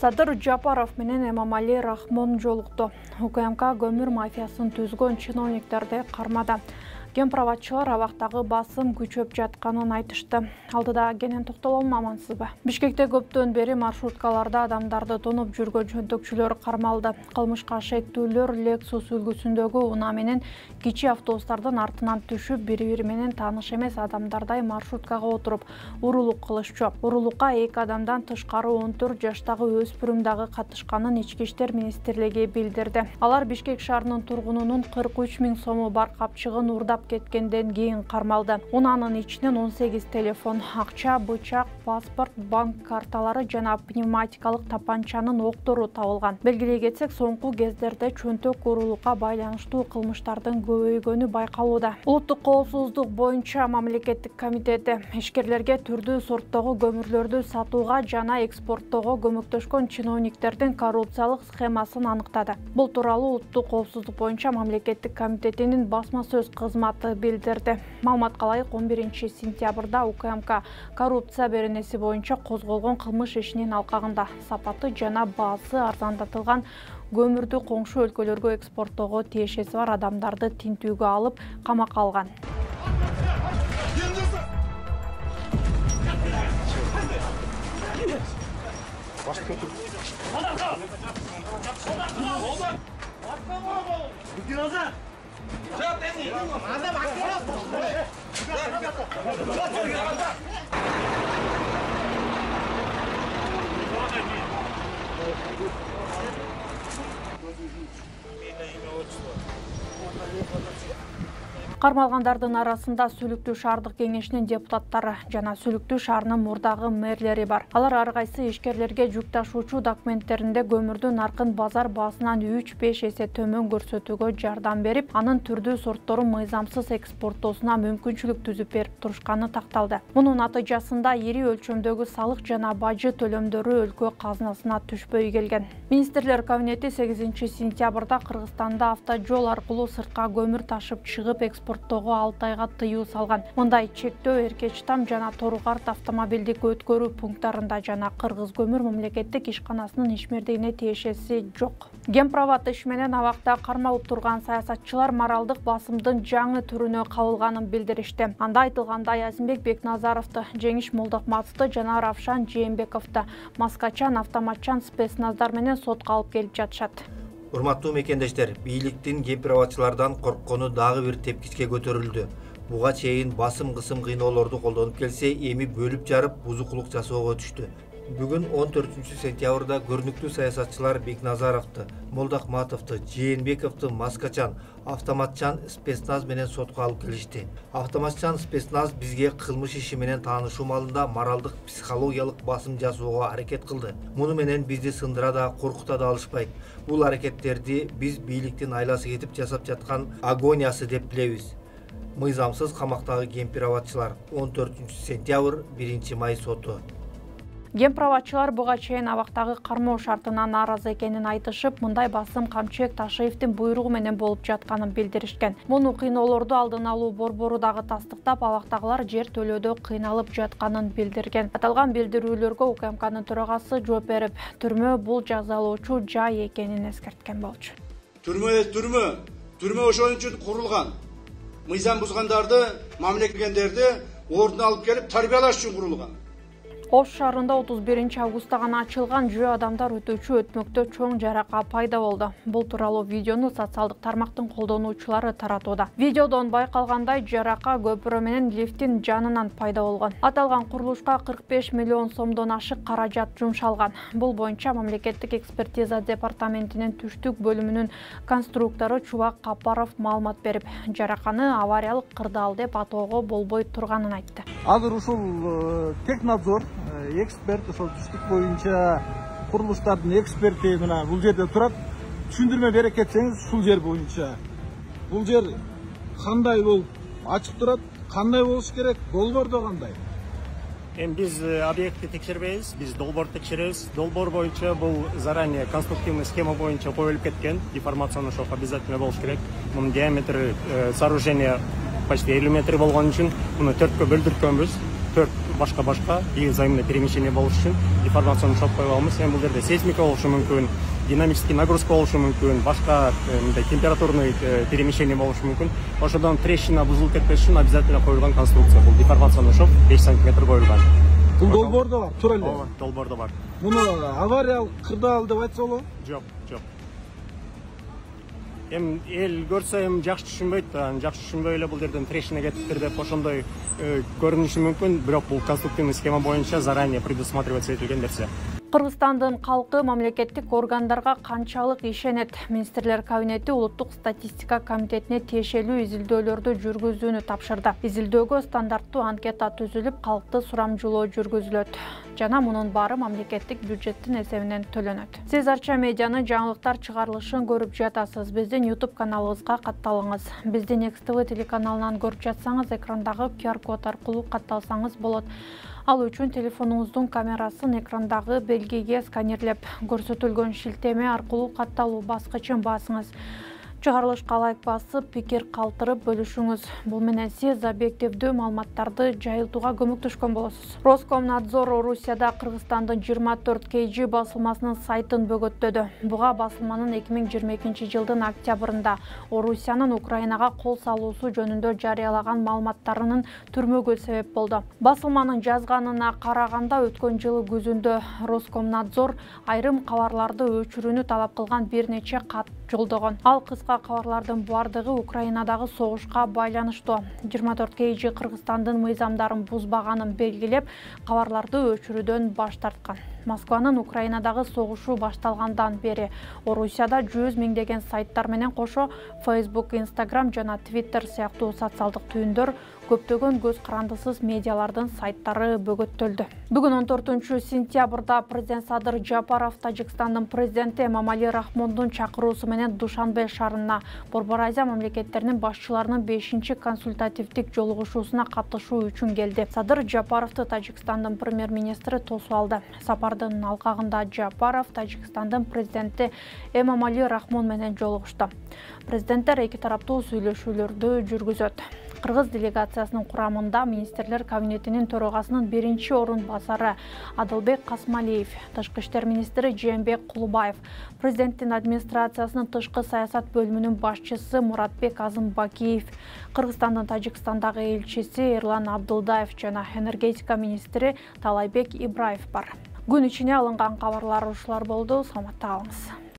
садыр жапаров менен эмомали рахмон жолукту укмк көмүр мафиясын түзгөн чиновниктерди кармады. Кемпирабадчылар абактагы басым күчөп жатканын айтышты. Алдыда кенен токтололмун амансызбы бишкекте көптөн бери маршруткаларда адамдарды тонуп жүргөн чөнтөкчүлөр кармалды. Кылмышка шектүүлөр лексус үлгүсүндөгү унаа менен кичи автобустардын артынан түшүп бири бири менен тааныш эмес адамдардай маршруткага отуруп урулук кылышчу. Урулукка эки адамдан тышкары он төрт жаштагы өспүрүм дагы катышканын ички иштер министрлиги билдирди. Алар бишкек шаарынын тургунунун кырк үч миң сому бар капчыгын уурдап кеткенден кийин кармалды унаанын ичинен он сегиз телефон акча бычак паспорт банк карталары жана пневматикалык тапанчанын октору табылган белгилей кетсек соңку кездерде чөнтөк уруулукка байланыштуу кылмыштардын көбөйгөнү байкалууда улуттук коопсуздук боюнча мамлекеттик комитети ишкерлерге түрдүү сорттогу көмүрлөрдү сатууга жана экспорттоого көмөктөшкөн чиновниктердин коррупциялык схемасын аныктады бул тууралуу улуттук коопсуздук боюнча мамлекеттик комитетинин басма сөз кызматы билдирди. Маалыматка ылайык он биринчи сентябрда укмк коррупция беренеси боюнча козголгон кылмыш ишинин алкагында. Сапаты жана баасы арзандатылган көмүрдү коңшу өлкөлөргө экспорттоого тиешеси бар адамдарды тинтүүгө алып камакка алган 자, 땡이. 맞아, 맞아. 자, 저기 나간다. Кармалгандардын арасында сүлүктүү шаардык кеңешинин депутаттары жана сүлүктүү шаарынын мурдагы мэрлери бар. Алар ар кайсы ишкерлерге жүк ташуучу документтеринде көмүрдүн наркын базар баасынан үч беш эсе төмөн көрсөтүүгө жардам берип анын түрдүү сортторун мыйзамсыз экспорттоосуна мүмкүнчүлүк түзүп берип турушканы такталды. Мунун натыйжасында ири өлчөмдөгү салык жана бажы төлөмдөрү өлкө казынасына түшпөй келген. Министрлер кабинети сегизинчи сентябрда кыргызстанда автожол аркылуу сыртка көмүр ташып чыгып алты айга тыюу салган. Мындай чектөө эркеч там жана торугарт автомобилдик өткөрүү пункттарында жана кыргыз көмүр мамлекеттик ишканасынын ишмердигине тиешеси жок. Кемпирабад иши менен абакта кармалып турган саясатчылар моралдык басымдын жаңы түрүнө кабылганын билдиришти. Анда айтылгандай азимбек бекназаровду жеңиш молдокматовду жана равшан жээнбековду маскачан автоматчан спецназдар менен сотко алып келип жатышат урматтуу мекендештер бийликтин кемпирабадчылардан корккону дагы бир тепкичке көтөрүлдү. Буга чейин басым кысым кыйноолорду колдонуп келсе эми бөлүп жарып бузукулук жасоого өтүштү он төртүнчү сентябрда көрүнүктүү саясатчылар бекназаровду молдокматовду жээнбековду маскачан автоматчан спецназ менен сотко алып келишти. Автоматчан спецназ бизге кылмыш иши менен таанышуу маалында моралдык психологиялык басым жасоого аракет кылды. Муну менен бизди сындыра да коркута да алышпайт. Бул аракеттерди биз бийликтин айласы кетип жасап жаткан агониясы деп билебиз. Мыйзамсыз камактагы он төртүнчү сентябрь биринчи май соту. Кемпирабадчылар буга чейин абактагы кармоо шартына нааразы экенин айтышып мындай басым камчыбек ташиевдин буйругу менен болуп жатканын билдиришкен. Муну кыйноолорду алдын алуу борбору дагы тастыктап абактагылар жер төлөөдө кыйналып жатканын билдирген. Аталган билдирүүлөргө укмкнын төрагасы жооп берип түрмө бул жазалоочу жай экенин эскерткен болчу. Түрмө түрмө түрмө ошон үчүн курулган. Мыйзам бузгандарды мамлекеттегендерди ордуна алып келип тарбиялаш үчүн курулган ош шаарында отуз биринчи августта гана ачылган жөө адамдар өтүүчү өтмөктө чоң жарака пайда болду. Бул тууралуу видеону социалдык тармактын колдонуучулары таратууда. Видеодон байкалгандай жарака көпүрө менен лифттин жанынан пайда болгон. Аталган курулушка кырк беш миллион сомдон ашык каражат жумшалган. Бул боюнча мамлекеттик экспертиза департаментинин түштүк бөлүмүнүн конструктору чубак капаров маалымат берип жараканы авариялык кырдаал деп атоого болбой турганын айтты. Азыр ушул э, технадзор эксперт ошол түштүк боюнча курулуштардын эксперти мына бул жерде турат түшүндүрмө бере кетсеңиз ушул жер боюнча бул жер кандай болуп ачык турат кандай болуш керек долбоордо кандай эми биз э, объектти текшербейбиз биз долбоорду текшеребиз долбоор боюнча бул заранее конструктивный схема боюнча коюлуп кеткен. Деформациянын ошол обязательно болуш керек. Мунун диаметри э, сооружения почти элүү метр болгон үчүн муну төрткө бөлдүрткөнбүз төрт башка башка и взаимное перемещение болуш үчүн деформацияны коюп алабыз эми бул жерде сейсмика болушу мүмкүн динамический нагрузка болушу мүмкүн башка мындай температурный перемещение болушу мүмкүн ошодон трещина бузулуп кетпеш үчүн обязательно коюлган конструкция бул деформацияны ошоп беш сантиметр коюлган бул долбоор да бар туура эле ооба долбоор да бар муну авариялык кырдаал деп айтса болобу жок эми эл көрсө эми жакшы түшүнбөйт анан жакшы түшүнбөй эле бул жерден трещина кетиптир деп ошондой көрүнүшү мүмкүн. Бирок бул конструктивный схема боюнча заранее предусматриваться этилген нерсе. Кыргызстандын калкы мамлекеттик органдарга канчалык ишенет. Министрлер кабинети улуттук статистика комитетине тиешелүү изилдөөлөрдү жүргүзүүнү тапшырды. Изилдөөгө стандарттуу анкета түзүлүп калкты сурамжылоо жүргүзүлөт жана мунун баары мамлекеттик бюджеттин эсебинен төлөнөт. Сиз арча медианын жаңылыктар чыгарылышын көрүп жатасыз. Биздин youtube каналыбызга катталыңыз. Бизди next tv телеканалынан көрүп жатсаңыз экрандагы qr код аркылуу катталсаңыз болот. Ал үчүн телефонуңуздун камерасын экрандагы белгиге сканерлеп көрсөтүлгөн шилтеме аркылуу катталуу баскычын басыңыз чыгарылышка лайк басып пикир калтырып бөлүшүңүз. Бул менен сиз объективдүү маалыматтарды жайылтууга көмөктөшкөн болосуз. Роскомнадзор орусияда кыргызстандын жыйырма төрт kg басылмасынын сайтын бөгөттөдү буга басылманын эки миң жыйырма экинчи жылдын октябрында орусиянын украинага кол салуусу жөнүндө жарыялаган маалыматтарынын түрмөгү себеп болду. Басылманын жазганына караганда өткөн жылы күзүндө роскомнадзор айрым кабарларды өчүрүүнү талап кылган бир нече кат жолдогон. Ал кыска кабарлардын баардыгы украинадагы согушка байланыштуу жыйырма төрт kg кыргызстандын мыйзамдарын бузбаганын белгилеп кабарларды өчүрүүдөн баш тарткан москванын украинадагы согушу башталгандан бери орусияда жүз миңдеген сайттар менен кошо facebook instagram жана twitter сыяктуу социалдык түйүндөр көптөгөн көз карандысыз медиалардын сайттары бөгөттөлдү он төртүнчү сентябрда президент садыр жапаров тажикстандын президенти эмомали рахмондун чакыруусу менен душанбе шаарына борбор азия мамлекеттеринин башчыларынын бешинчи консультативдик жолугушуусуна катышуу үчүн келди садыр жапаровду тажикстандын премьер министри тосуп алды. Сапар алкагында жапаров тажикстандын президенти эмомали рахмон менен жолугушту президенттер эки тараптуу сүйлөшүүлөрдү жүргүзөт. Кыргыз делегациясынын курамында министрлер кабинетинин төрагасынын биринчи орун басары адылбек касмалиев тышкы иштер министри жээнбек кулубаев президенттин администрациясынын тышкы саясат бөлүмүнүн башчысы муратбек азымбакиев кыргызстандын тажикстандагы элчиси эрлан абдылдаев жана энергетика министри таалайбек ибраев бар күн ичине алынган кабарлар ушулар болду. Саламатта калыңыз